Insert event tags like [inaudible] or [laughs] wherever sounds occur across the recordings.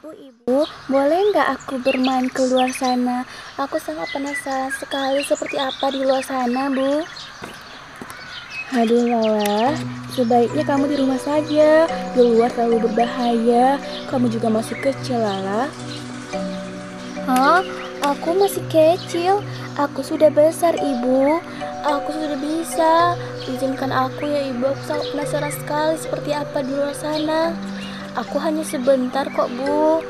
Ibu-ibu, boleh nggak aku bermain keluar sana? Aku sangat penasaran sekali seperti apa di luar sana, Bu. Aduh Lala, sebaiknya kamu di rumah saja. Di luar terlalu berbahaya. Kamu juga masih kecil, Lala. Hah? Aku masih kecil. Aku sudah besar, Ibu. Aku sudah bisa. Izinkan aku ya, Ibu. Aku sangat penasaran sekali seperti apa di luar sana. Aku hanya sebentar kok, Bu.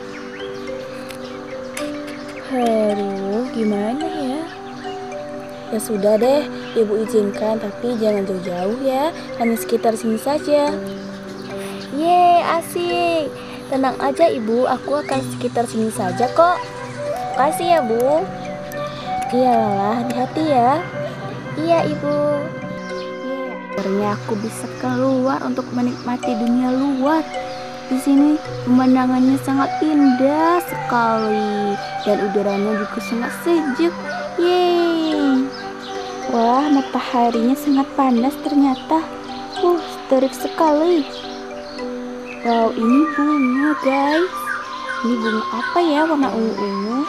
Aduh, gimana ya? Ya sudah deh, Ibu izinkan, tapi jangan jauh-jauh ya. Hanya sekitar sini saja. Yeay, asik. Tenang aja, Ibu. Aku akan sekitar sini saja kok. Kasih ya, Bu. Iya, lah, hati-hati ya. Iya, Ibu. Akhirnya aku bisa keluar untuk menikmati dunia luar. Di sini pemandangannya sangat indah sekali dan udaranya juga sangat sejuk. Yeay. Wah, mataharinya sangat panas ternyata. Uh, terik sekali. Wow, ini bunga, guys. Ini bunga apa ya warna ungu-ungu?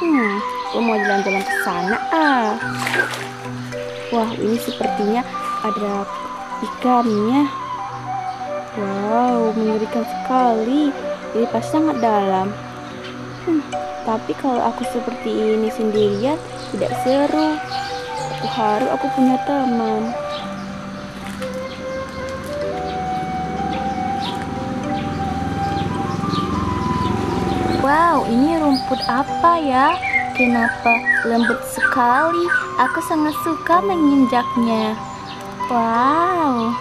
Hmm, aku mau jalan-jalan ke sana ah. Wah, ini sepertinya ada ikannya. Wow, mengerikan sekali. Ini pasti sangat dalam. Hmm, tapi kalau aku seperti ini sendirian, tidak seru. Aku harus aku punya teman. Wow, ini rumput apa ya? Kenapa lembut sekali? Aku sangat suka menginjaknya. Wow.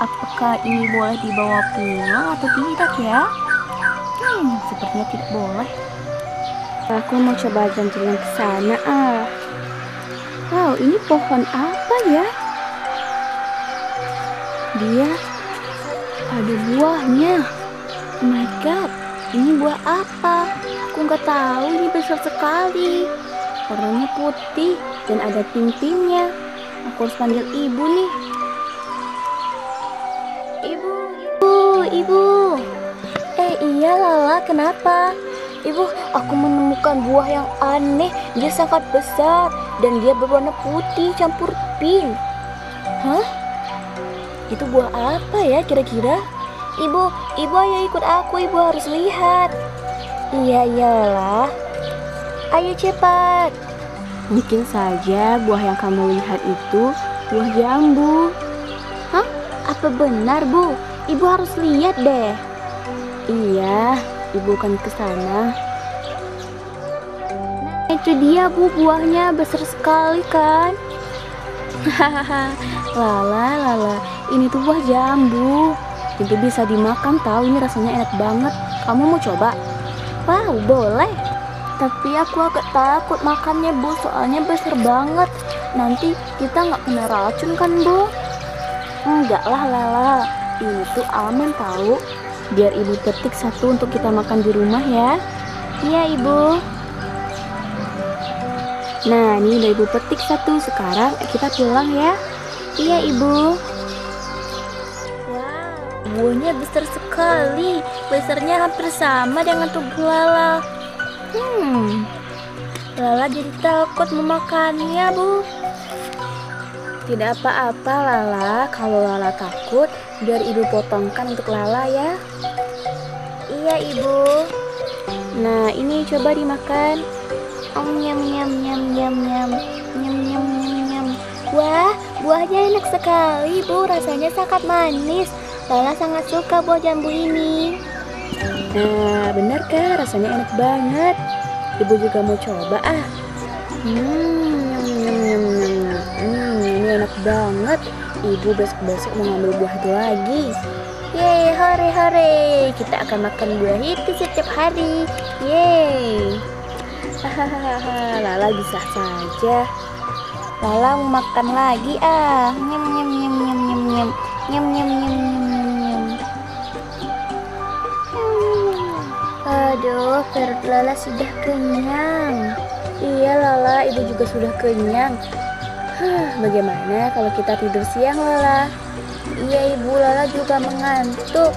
Apakah ini boleh dibawa pulang atau tidak ya? Hmm, sepertinya tidak boleh. Aku mau coba jalan-jalan ke sana ah. Wow, ini pohon apa ya? Dia ada buahnya. Oh my god, ini buah apa? Aku nggak tahu, ini besar sekali. Warnanya putih dan ada ping-pingnya. Aku harus panggil ibu nih. Ibu. Eh, iya Lala, kenapa? Ibu, aku menemukan buah yang aneh. Dia sangat besar dan dia berwarna putih campur pink. Hah? Itu buah apa ya kira-kira? Ibu, ibu ayo ikut aku, ibu harus lihat. Iya, iya Lala. Ayo cepat. Mungkin saja buah yang kamu lihat itu buah jambu. Hah? Apa benar, Bu? Ibu harus lihat deh. Iya, ibu kan ke sana. Nah, itu dia bu buahnya besar sekali kan? Hahaha, [laughs] lala lala, ini tuh buah jambu. Itu bisa dimakan tahu ini rasanya enak banget. Kamu mau coba? Wow, boleh. Tapi aku agak takut makannya bu, soalnya besar banget. Nanti kita nggak kena racun kan bu? Enggak lah lala, ini tuh aman tahu. Biar ibu petik satu untuk kita makan di rumah ya. Iya ibu. Nah ini udah ibu petik satu. Sekarang kita pulang ya. Iya ibu. Wow, buahnya besar sekali. Besarnya hampir sama dengan tubuh Lala. Hmm, Lala jadi takut memakannya bu. Tidak apa-apa Lala, kalau Lala takut, biar ibu potongkan untuk Lala ya. Iya ibu. Nah ini coba dimakan. Om nyam nyam nyam nyam nyam nyam nyam nyam nyam. Wah buahnya enak sekali bu, rasanya sangat manis. Lala sangat suka buah jambu ini. Nah benar kan rasanya enak banget. Ibu juga mau coba ah. Hmm, nyam nyam nyam nyam. Hmm, ini enak banget. Ibu besok-besok mau ngambil buah itu lagi. Yeay, hore hore. Kita akan makan buah itu setiap hari. Yeay. Hahaha, [laughs] Lala bisa saja. Lala mau makan lagi ah. Nyem nyem nyem nyem nyem nyem. Nyem nyem nyem nyem nyem. Aduh, perut Lala sudah kenyang. Iya Lala, ibu juga sudah kenyang. Huh, bagaimana kalau kita tidur siang Lala? Iya ibu Lala juga mengantuk.